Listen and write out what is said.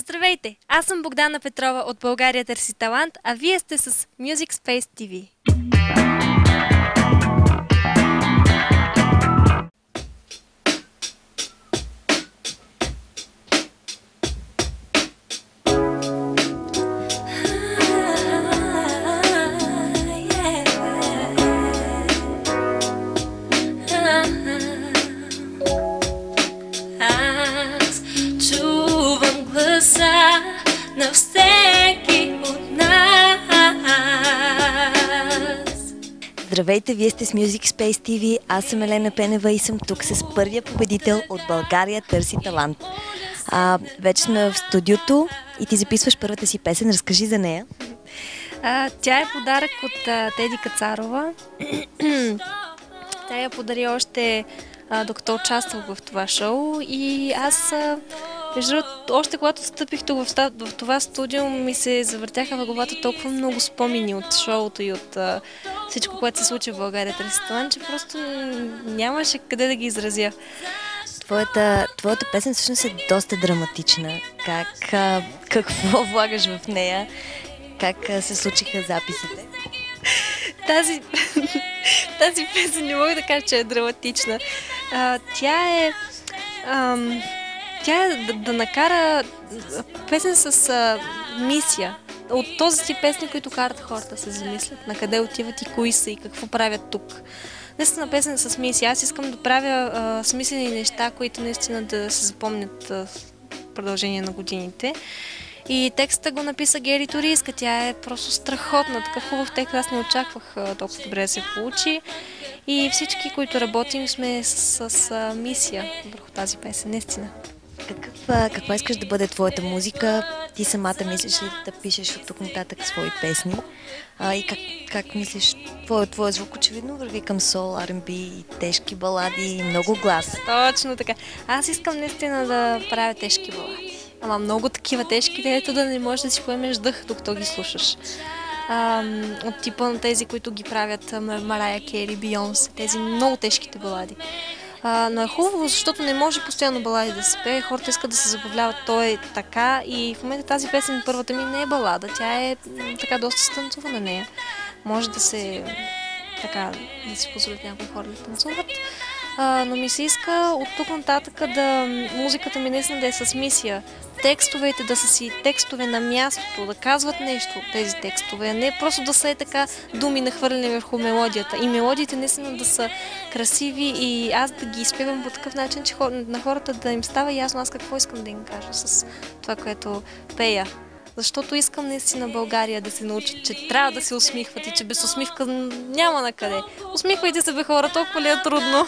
Здравейте! Аз съм Богдана Петрова от България търси талант, а вие сте с Music Space TV. Здравейте, вие сте с Music Space TV. Аз съм Елена Пенева и съм тук с първия победител от България Търси талант. А, вече сме в студиото и ти записваш първата си песен. Разкажи за нея. А, тя е подарък от а, Теди Кацарова. тя я подари още а, докато участвах в това шоу и аз а, между още когато стъпих тук в, в това студио, ми се завъртяха в главата толкова много спомени от шоуто и от всичко, което се случи в България талант, че просто нямаше къде да ги изразя. Твоята, твоята песен всъщност е доста драматична. Как, а, какво влагаш в нея? Как а, се случиха записите? Тази, тази песен не мога да кажа, че е драматична. А, тя е... Ам, тя е да, да накара песен с а, мисия. От този тип песни, които карат хората се замислят на къде отиват и кои са и какво правят тук. Наистина песен с мисия. Аз искам да правя а, смислени неща, които наистина да се запомнят а, в продължение на годините. И текста го написа Гери Туриска. Тя е просто страхотна. Такъв хубав текст. Аз не очаквах толкова добре да се получи. И всички, които работим, сме с, с а, мисия върху тази песен. Наистина. Какъв, каква искаш да бъде твоята музика? Ти самата мислиш ли да пишеш от тук нататък свои песни? А, и как, как мислиш? Твоя, твоя звук очевидно върви към сол, R&B, тежки балади и много глас. Точно така. Аз искам наистина да правя тежки балади. Ама много такива тежки, дето да не можеш да си поемеш дъх, докато ги слушаш. Ам, от типа на тези, които ги правят Марая Кери, Бионс, тези много тежките балади. А, но е хубаво, защото не може постоянно балади да се пее. Хората искат да се забавляват. То е така и в момента тази песен, първата ми, не е балада. Тя е така доста станцува на нея. Може да се така да си позволят някои хора да танцуват. Но ми се иска от тук нататък да музиката ми наистина да е с мисия. Текстовете да са си текстове на мястото, да казват нещо тези текстове, а не просто да са е така думи нахвърлени върху мелодията. И мелодиите наистина да са красиви и аз да ги изпевам по такъв начин, че на хората да им става ясно аз какво искам да им кажа с това, което пея. Защото искам наистина България да се научат, че трябва да се усмихват и че без усмивка няма на къде. Усмихвайте се, бе хора, толкова ли е трудно?